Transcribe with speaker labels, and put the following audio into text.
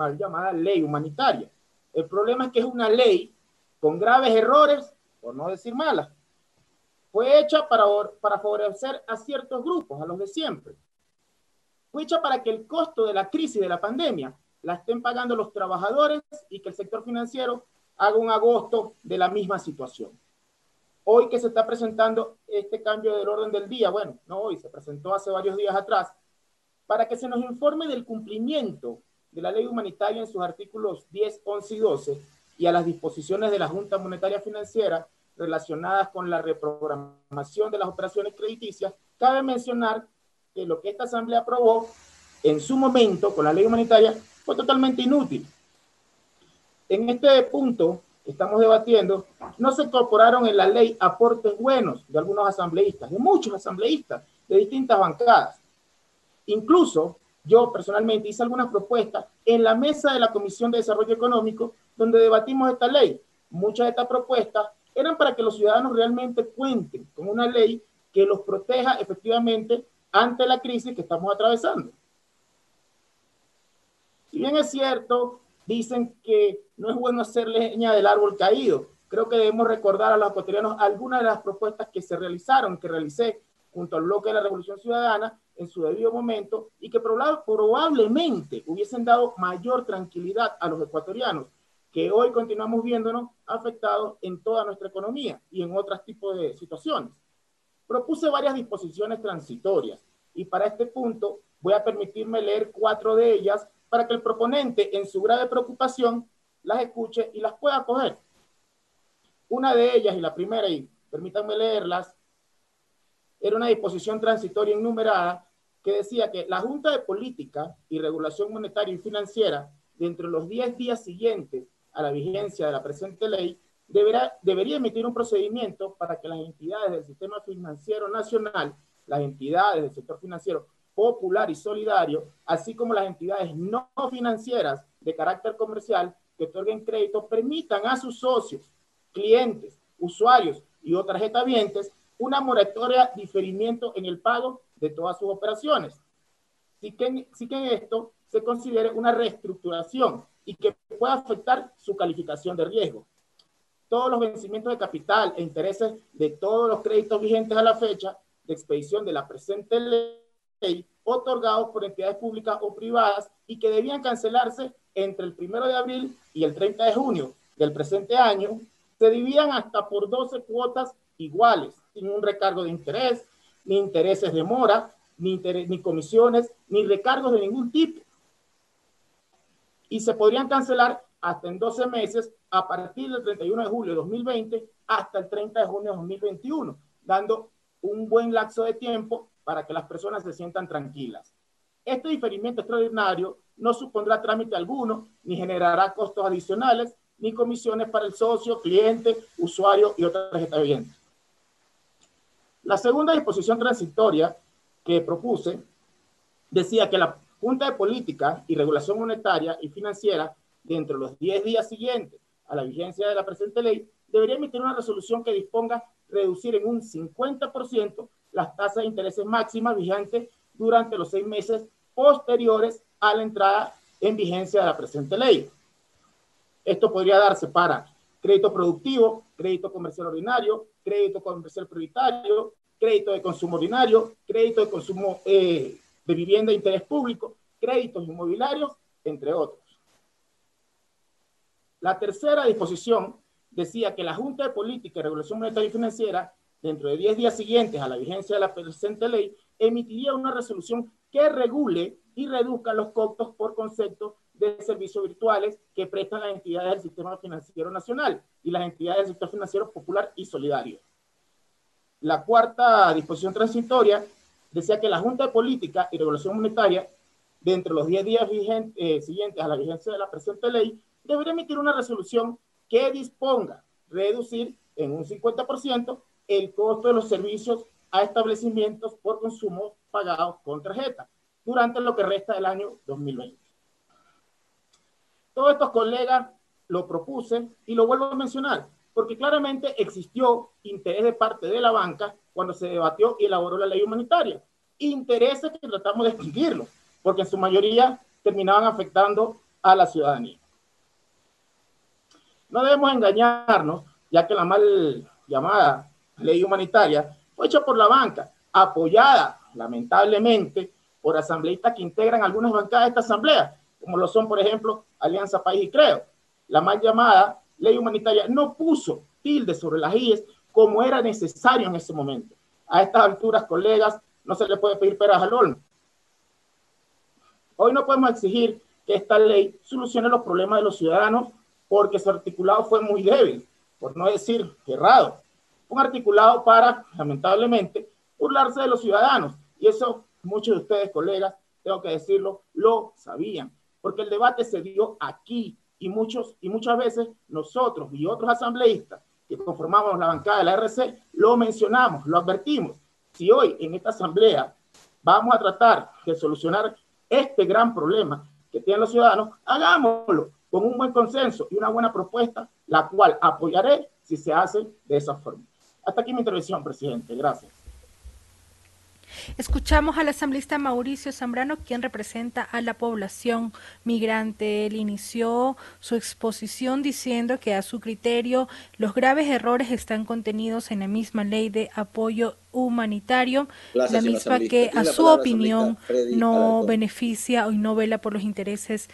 Speaker 1: mal llamada ley humanitaria. El problema es que es una ley con graves errores, por no decir malas. Fue hecha para, para favorecer a ciertos grupos, a los de siempre. Fue hecha para que el costo de la crisis de la pandemia la estén pagando los trabajadores y que el sector financiero haga un agosto de la misma situación. Hoy que se está presentando este cambio del orden del día, bueno, no hoy, se presentó hace varios días atrás, para que se nos informe del cumplimiento de la ley humanitaria en sus artículos 10, 11 y 12 y a las disposiciones de la Junta Monetaria Financiera relacionadas con la reprogramación de las operaciones crediticias, cabe mencionar que lo que esta Asamblea aprobó en su momento con la ley humanitaria fue totalmente inútil. En este punto que estamos debatiendo, no se incorporaron en la ley aportes buenos de algunos asambleístas, de muchos asambleístas, de distintas bancadas. Incluso yo personalmente hice algunas propuestas en la mesa de la Comisión de Desarrollo Económico donde debatimos esta ley. Muchas de estas propuestas eran para que los ciudadanos realmente cuenten con una ley que los proteja efectivamente ante la crisis que estamos atravesando. Si bien es cierto, dicen que no es bueno hacer leña del árbol caído. Creo que debemos recordar a los ecuatorianos algunas de las propuestas que se realizaron, que realicé junto al bloque de la Revolución Ciudadana en su debido momento y que probablemente hubiesen dado mayor tranquilidad a los ecuatorianos, que hoy continuamos viéndonos afectados en toda nuestra economía y en otros tipos de situaciones. Propuse varias disposiciones transitorias y para este punto voy a permitirme leer cuatro de ellas para que el proponente en su grave preocupación las escuche y las pueda coger. Una de ellas y la primera, y permítanme leerlas, era una disposición transitoria enumerada que decía que la Junta de Política y Regulación Monetaria y Financiera, dentro de los 10 días siguientes a la vigencia de la presente ley, deberá, debería emitir un procedimiento para que las entidades del sistema financiero nacional, las entidades del sector financiero popular y solidario, así como las entidades no financieras de carácter comercial que otorguen crédito, permitan a sus socios, clientes, usuarios y otras tarjetavientes una moratoria diferimiento en el pago de todas sus operaciones. Sí que, sí que en esto se considere una reestructuración y que pueda afectar su calificación de riesgo. Todos los vencimientos de capital e intereses de todos los créditos vigentes a la fecha de expedición de la presente ley otorgados por entidades públicas o privadas y que debían cancelarse entre el 1 de abril y el 30 de junio del presente año, se dividían hasta por 12 cuotas iguales sin un recargo de interés, ni intereses de mora, ni, ni comisiones, ni recargos de ningún tipo. Y se podrían cancelar hasta en 12 meses a partir del 31 de julio de 2020 hasta el 30 de junio de 2021, dando un buen lapso de tiempo para que las personas se sientan tranquilas. Este diferimiento extraordinario no supondrá trámite alguno, ni generará costos adicionales, ni comisiones para el socio, cliente, usuario y otras tarjeta la segunda disposición transitoria que propuse decía que la Junta de Política y Regulación Monetaria y Financiera, dentro de los 10 días siguientes a la vigencia de la presente ley, debería emitir una resolución que disponga reducir en un 50% las tasas de intereses máximas vigentes durante los seis meses posteriores a la entrada en vigencia de la presente ley. Esto podría darse para crédito productivo, crédito comercial ordinario, crédito comercial prioritario, crédito de consumo ordinario, crédito de consumo eh, de vivienda de interés público, créditos inmobiliarios, entre otros. La tercera disposición decía que la Junta de Política y Regulación Monetaria y Financiera, dentro de 10 días siguientes a la vigencia de la presente ley, emitiría una resolución que regule y reduzca los costos por concepto de servicios virtuales que prestan las entidades del sistema financiero nacional y las entidades del sector financiero popular y solidario. La cuarta disposición transitoria decía que la Junta de Política y Regulación Monetaria, dentro de los 10 días eh, siguientes a la vigencia de la presente ley, debería emitir una resolución que disponga reducir en un 50% el costo de los servicios a establecimientos por consumo pagados con tarjeta durante lo que resta del año 2020. Todos estos colegas lo propuse y lo vuelvo a mencionar, porque claramente existió interés de parte de la banca cuando se debatió y elaboró la ley humanitaria. Intereses que tratamos de extinguirlo, porque en su mayoría terminaban afectando a la ciudadanía. No debemos engañarnos, ya que la mal llamada ley humanitaria fue hecha por la banca, apoyada lamentablemente por asambleístas que integran algunas bancadas de esta asamblea, como lo son, por ejemplo, Alianza País y Creo. La mal llamada ley humanitaria no puso tilde sobre las IES como era necesario en ese momento. A estas alturas, colegas, no se le puede pedir peras al olmo. Hoy no podemos exigir que esta ley solucione los problemas de los ciudadanos porque su articulado fue muy débil, por no decir errado. Un articulado para, lamentablemente, burlarse de los ciudadanos. Y eso muchos de ustedes, colegas, tengo que decirlo, lo sabían, porque el debate se dio aquí y muchos y muchas veces nosotros y otros asambleístas que conformamos la bancada de la RC lo mencionamos, lo advertimos. Si hoy en esta asamblea vamos a tratar de solucionar este gran problema que tienen los ciudadanos, hagámoslo con un buen consenso y una buena propuesta, la cual apoyaré si se hace de esa forma. Hasta aquí mi intervención, presidente. Gracias.
Speaker 2: Escuchamos al asambleísta Mauricio Zambrano, quien representa a la población migrante. Él inició su exposición diciendo que a su criterio los graves errores están contenidos en la misma ley de apoyo humanitario, la misma que a su opinión no beneficia y no vela por los intereses